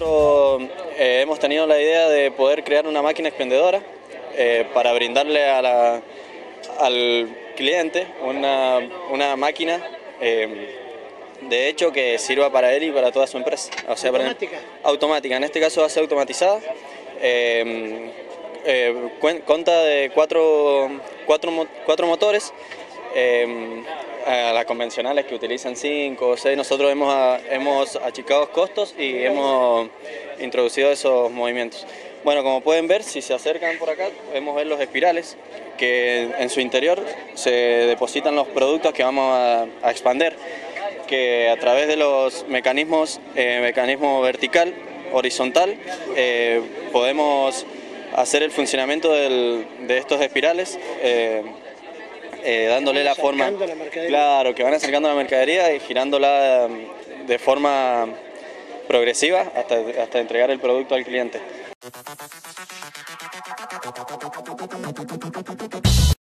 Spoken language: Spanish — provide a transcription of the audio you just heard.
nosotros eh, hemos tenido la idea de poder crear una máquina expendedora eh, para brindarle a la- al cliente una, una máquina eh, de hecho que sirva para él y para toda su empresa. O sea, para- Automática. automática, en este caso va a ser automatizada. Cuen- conta de cuatro, cuatro, cuatro motores. Eh, a las convencionales que utilizan 5 o 6, nosotros hemos, hemos achicado costos y hemos introducido esos movimientos. Bueno, como pueden ver, si se acercan por acá, podemos ver los espirales que en su interior se depositan los productos que vamos a, a expander, que a través de los mecanismos, eh, mecanismo vertical, horizontal, eh, podemos hacer el funcionamiento de estos espirales. eh, eh, dándole la forma. La. Claro, que van acercando la mercadería y girándola mm, de forma progresiva hasta, hasta entregar el producto al cliente.